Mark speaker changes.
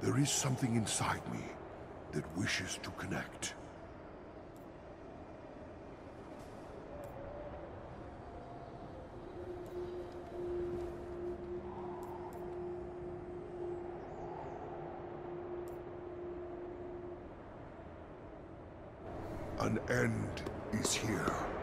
Speaker 1: There is something inside me that wishes to connect. An end is here.